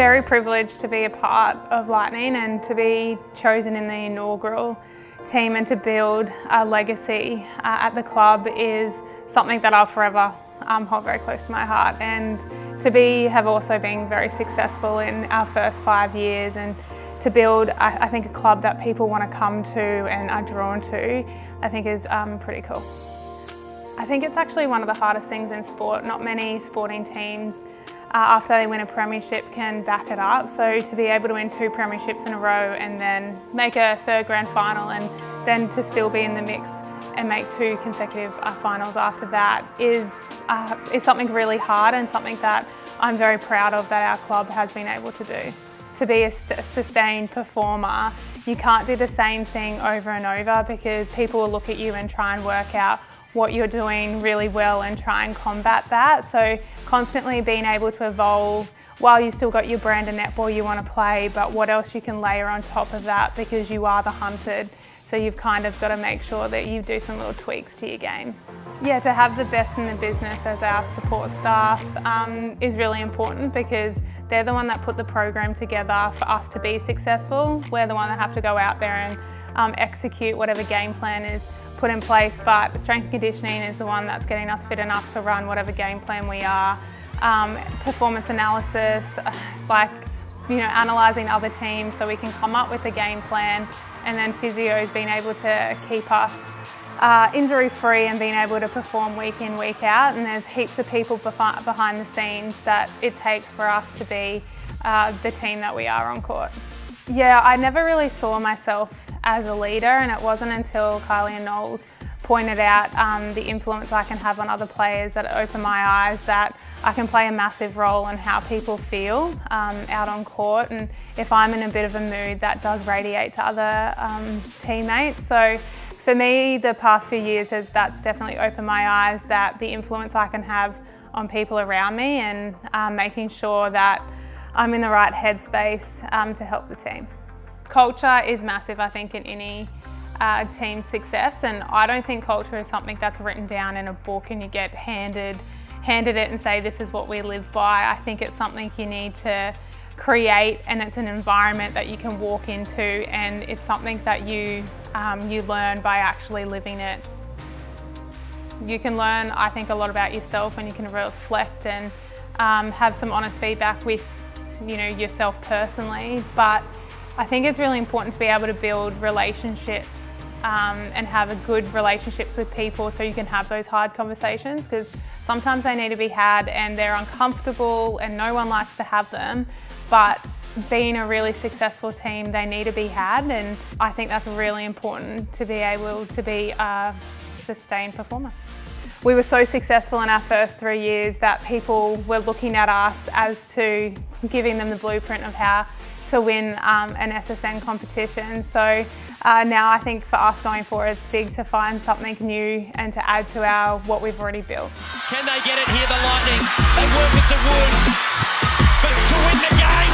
very privileged to be a part of Lightning and to be chosen in the inaugural team and to build a legacy uh, at the club is something that I'll forever um, hold very close to my heart and to be have also been very successful in our first five years and to build I, I think a club that people want to come to and are drawn to I think is um, pretty cool. I think it's actually one of the hardest things in sport. Not many sporting teams uh, after they win a premiership can back it up. So to be able to win two premierships in a row and then make a third grand final and then to still be in the mix and make two consecutive uh, finals after that is, uh, is something really hard and something that I'm very proud of that our club has been able to do. To be a, a sustained performer, you can't do the same thing over and over because people will look at you and try and work out what you're doing really well and try and combat that. So constantly being able to evolve while you still got your brand of netball you want to play, but what else you can layer on top of that because you are the hunted. So you've kind of got to make sure that you do some little tweaks to your game. Yeah, to have the best in the business as our support staff um, is really important because they're the one that put the program together for us to be successful. We're the one that have to go out there and um, execute whatever game plan is put in place, but strength and conditioning is the one that's getting us fit enough to run whatever game plan we are. Um, performance analysis, like you know, analysing other teams so we can come up with a game plan, and then physios being able to keep us uh, injury free and being able to perform week in, week out. And there's heaps of people behind the scenes that it takes for us to be uh, the team that we are on court. Yeah, I never really saw myself as a leader and it wasn't until Kylie and Knowles pointed out um, the influence I can have on other players that opened my eyes that I can play a massive role in how people feel um, out on court and if I'm in a bit of a mood that does radiate to other um, teammates. So for me the past few years has that's definitely opened my eyes that the influence I can have on people around me and um, making sure that I'm in the right headspace um, to help the team. Culture is massive, I think, in any uh, team success, and I don't think culture is something that's written down in a book and you get handed handed it and say this is what we live by. I think it's something you need to create, and it's an environment that you can walk into, and it's something that you um, you learn by actually living it. You can learn, I think, a lot about yourself, and you can reflect and um, have some honest feedback with you know yourself personally, but I think it's really important to be able to build relationships um, and have a good relationships with people so you can have those hard conversations because sometimes they need to be had and they're uncomfortable and no one likes to have them but being a really successful team they need to be had and I think that's really important to be able to be a sustained performer. We were so successful in our first three years that people were looking at us as to giving them the blueprint of how to win um, an SSN competition. So uh, now I think for us going forward, it's big to find something new and to add to our what we've already built. Can they get it here, the Lightning? They work it to Wood, to win the game,